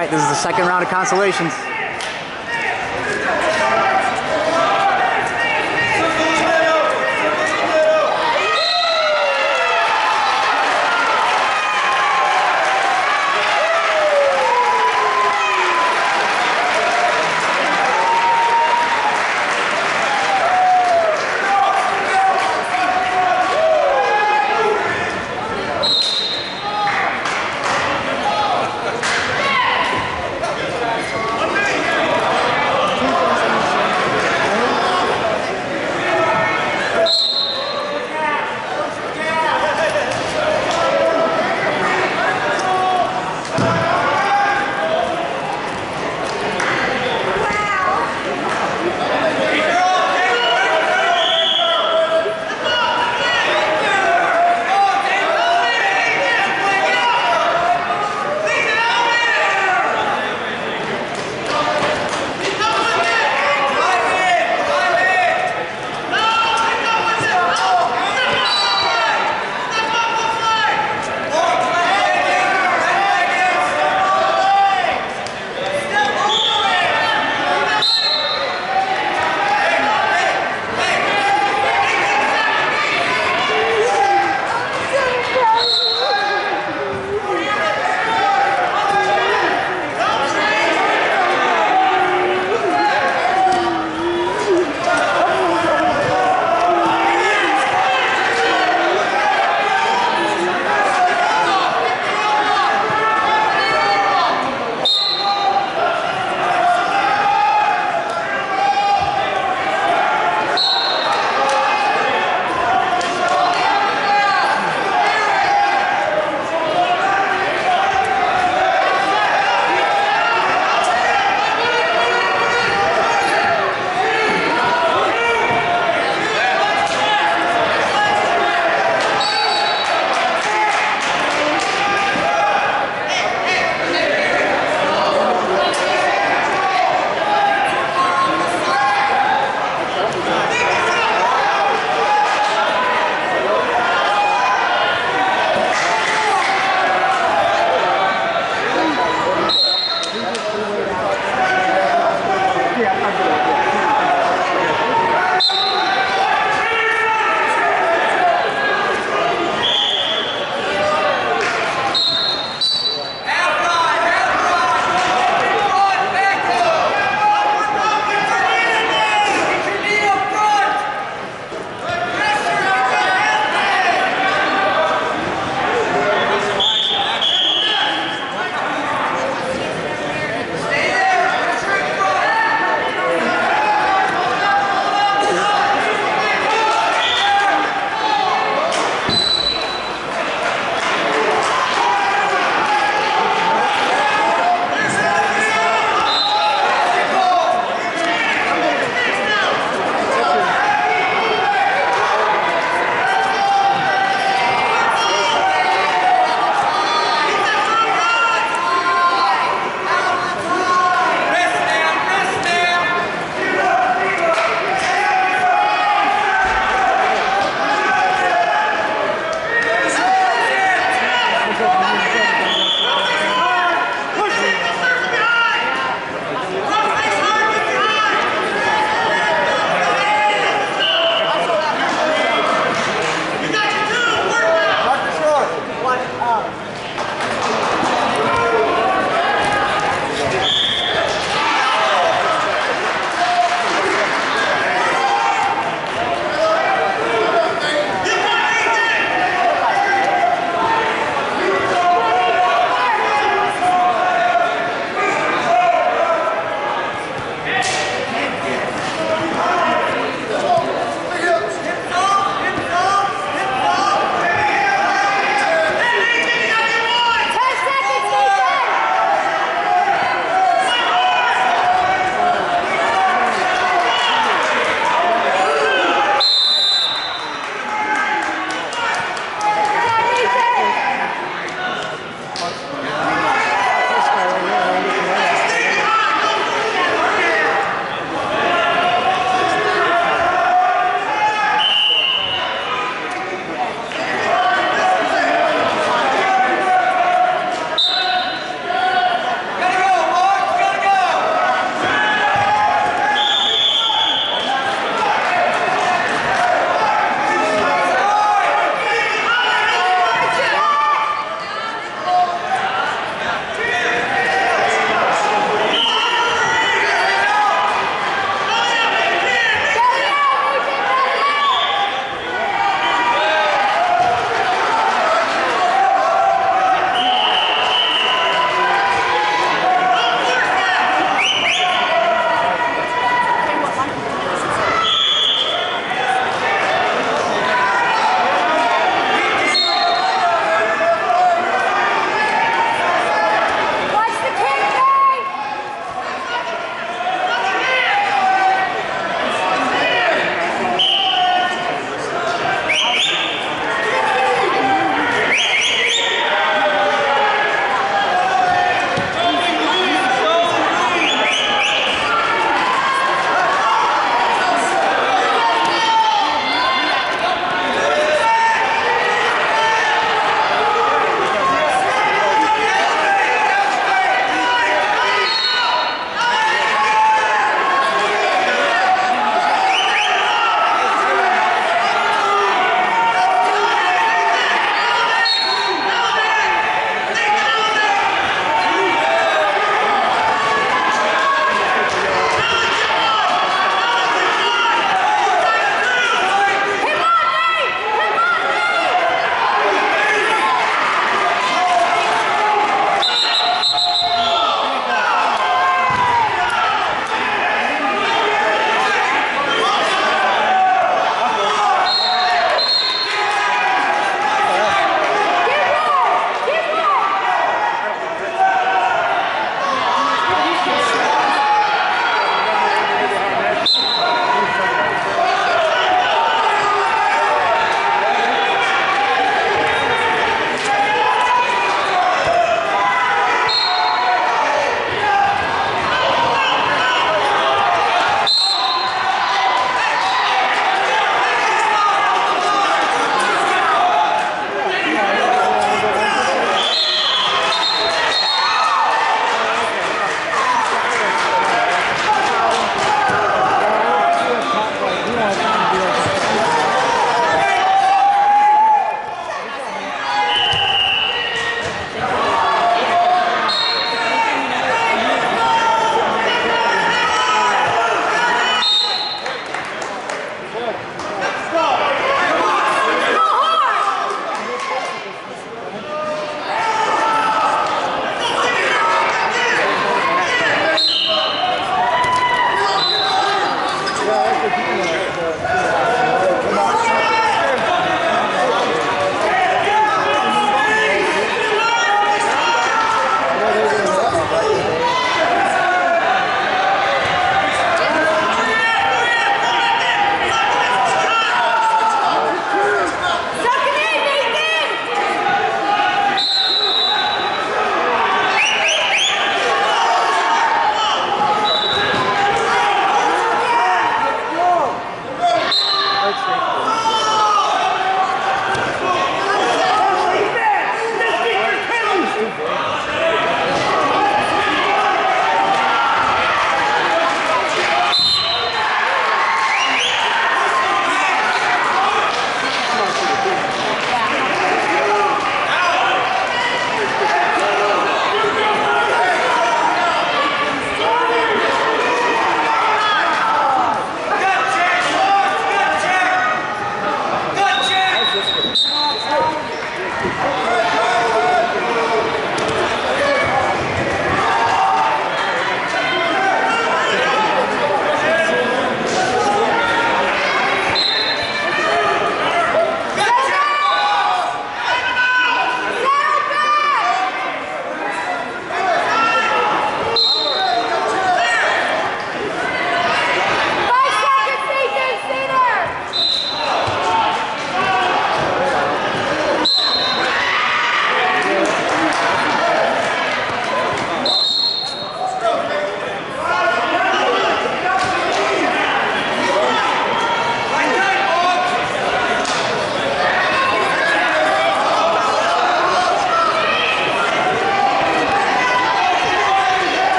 right, this is the second round of consolations.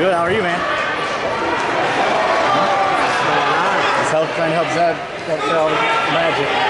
Good, how are you, man? Right. This health trying to help Zed, help out magic.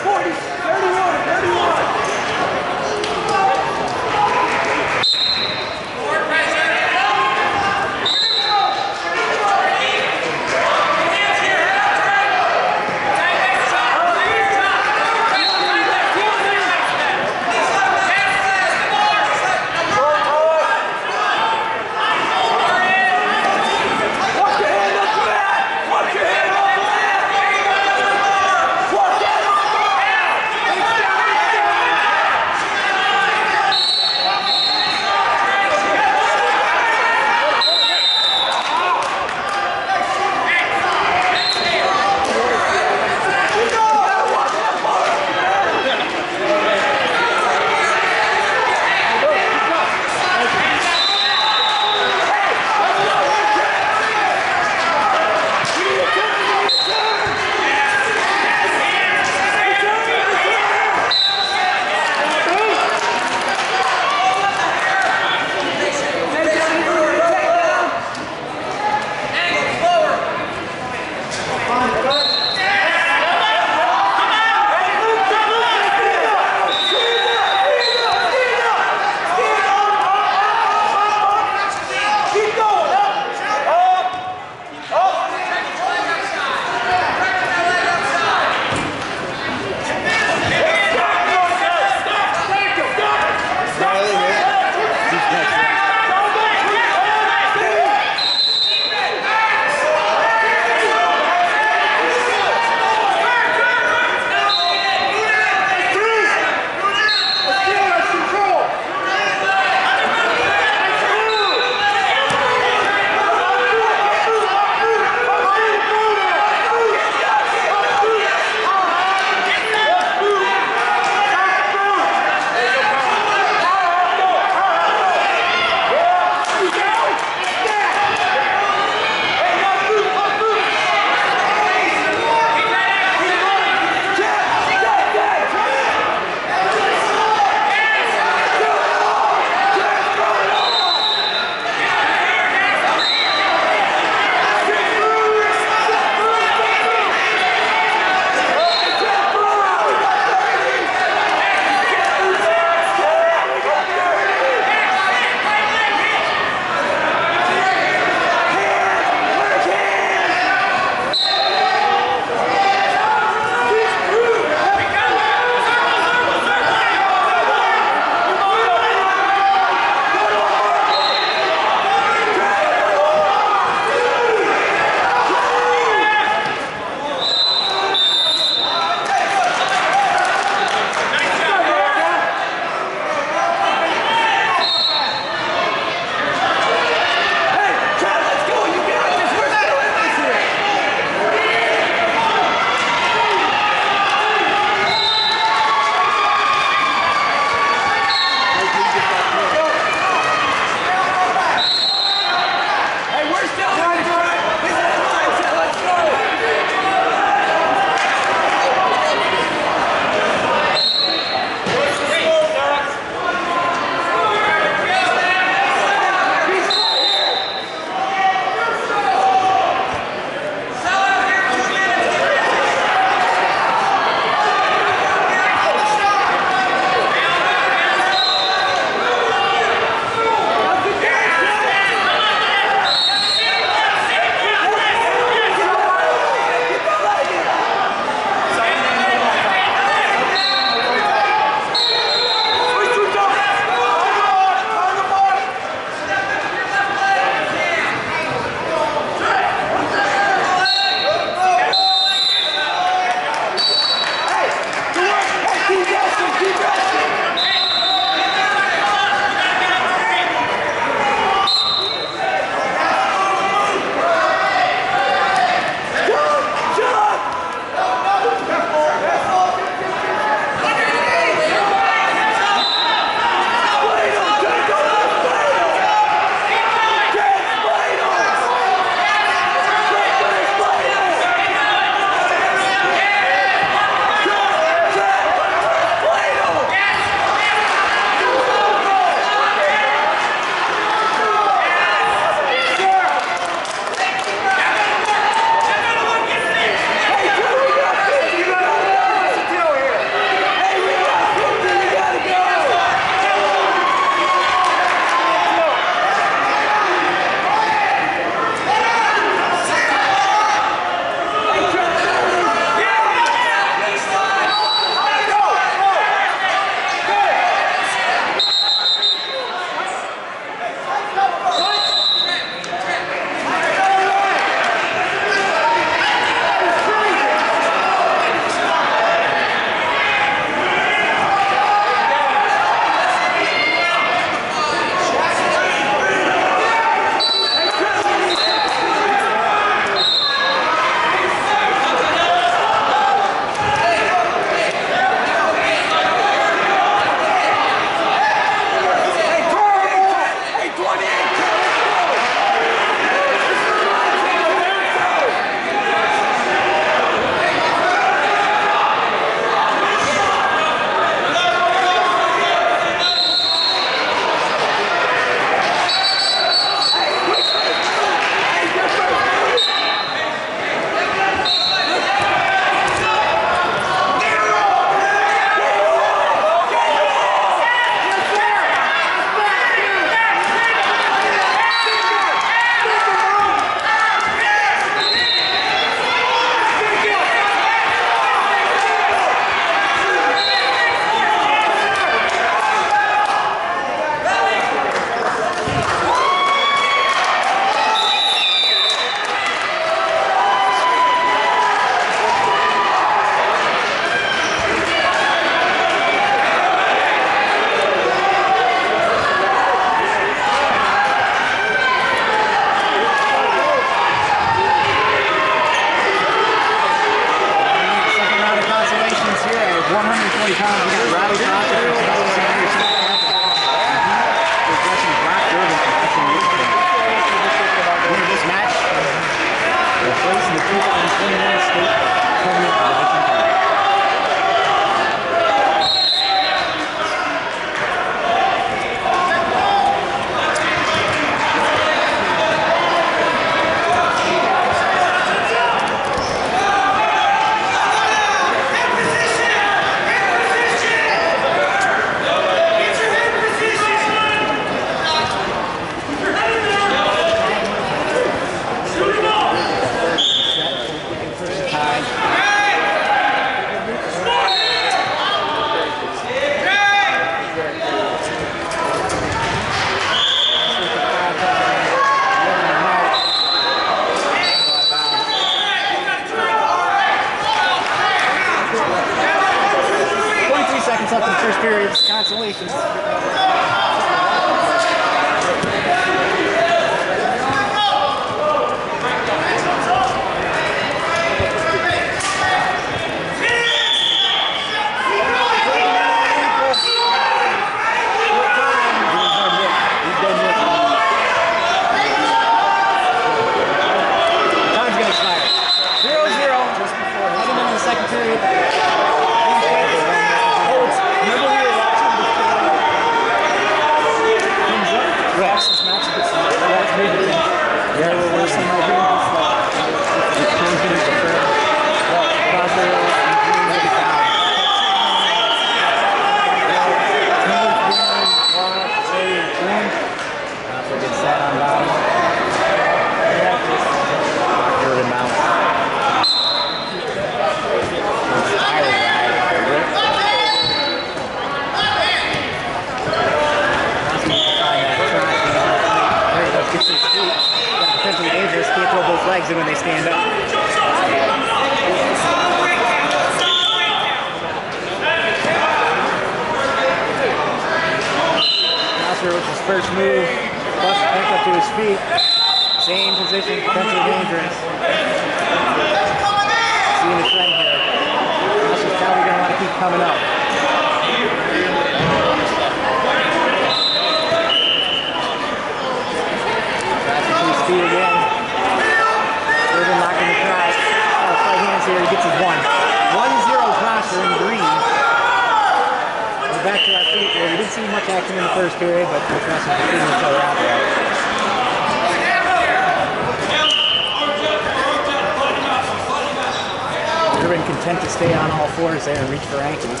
attempt to stay on all fours there and reach for ankles.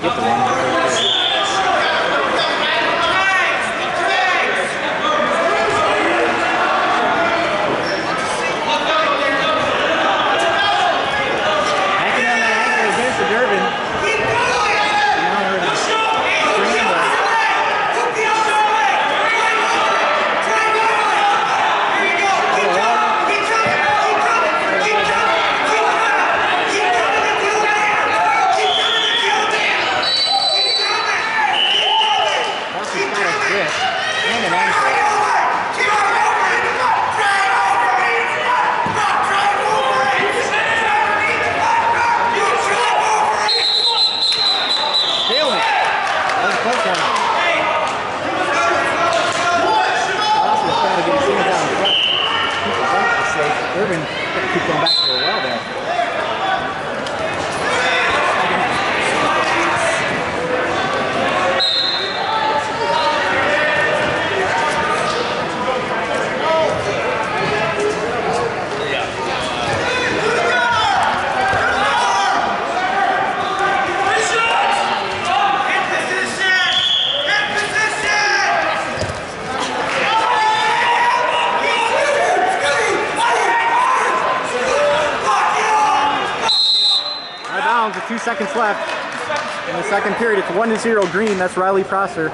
Get the one. one to zero green. That's Riley Prosser.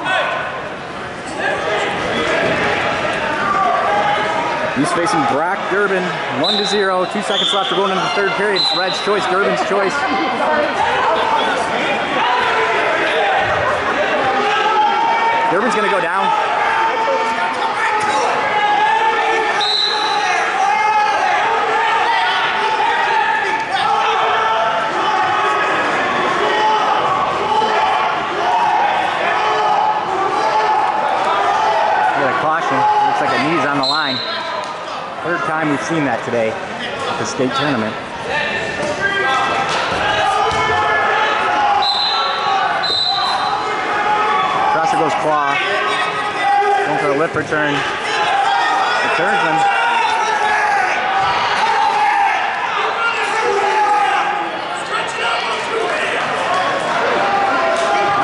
He's facing Brock Durbin, one to zero. Two seconds left. We're going into the third period. It's Red's choice, Durbin's choice. Durbin's gonna go down. We've seen that today at the state tournament. Prosser goes claw. Going for a lift return. Returns him.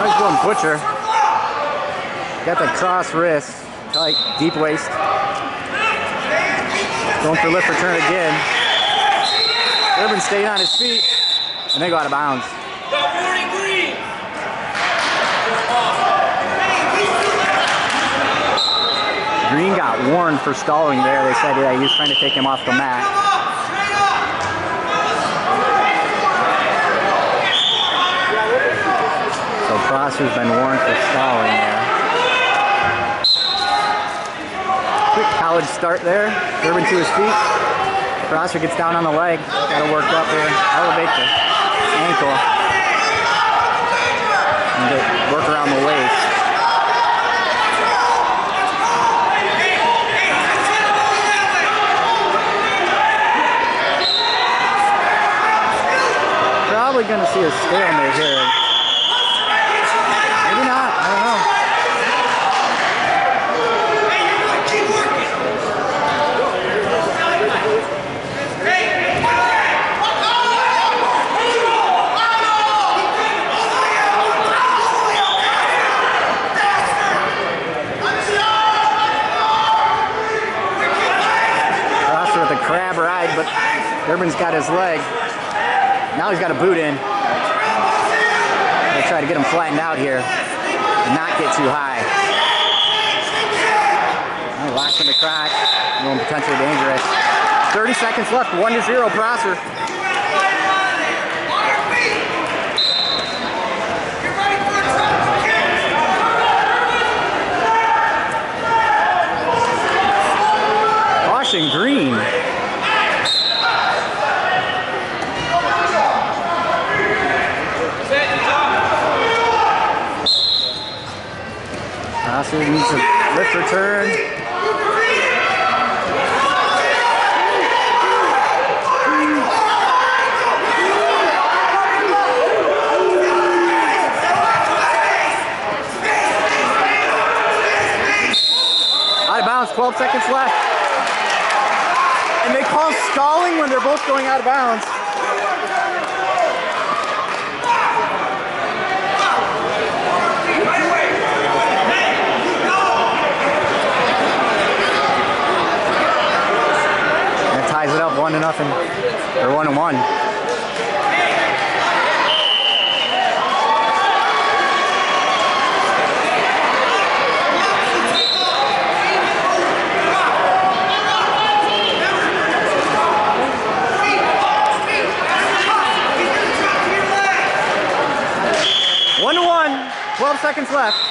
He's going butcher. Got the cross wrist, tight, deep waist. Going for lift return again. Durbin stayed on his feet, and they go out of bounds. Green got warned for stalling there. They said that he was trying to take him off the mat. So Prosser's been warned for stalling there. College start there. Durbin to his feet. Prosser gets down on the leg. Got to work up here. Elevate the ankle. And work around the waist. Probably going to see a stalemate here. Durbin's got his leg. Now he's got a boot in. They try to get him flattened out here and not get too high. Oh, locked in the crack, going potentially dangerous. 30 seconds left, 1 to 0 Prosser. Green. Needs a lift return. Bounds, 12 seconds left. And they call stalling when they're both going out of bounds. That ties it up one to nothing, or one to one. One to one, 12 seconds left.